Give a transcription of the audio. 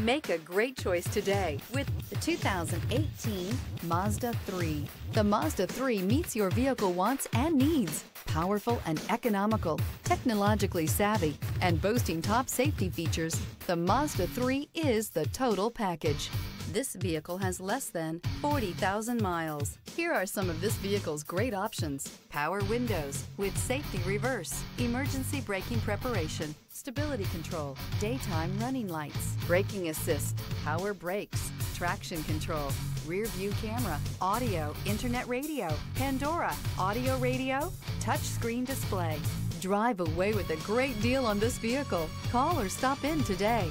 Make a great choice today with the 2018 Mazda 3. The Mazda 3 meets your vehicle wants and needs. Powerful and economical, technologically savvy, and boasting top safety features, the Mazda 3 is the total package. This vehicle has less than 40,000 miles. Here are some of this vehicle's great options. Power windows with safety reverse, emergency braking preparation, stability control, daytime running lights, braking assist, power brakes, traction control, rear view camera, audio, internet radio, Pandora, audio radio, touchscreen display. Drive away with a great deal on this vehicle. Call or stop in today.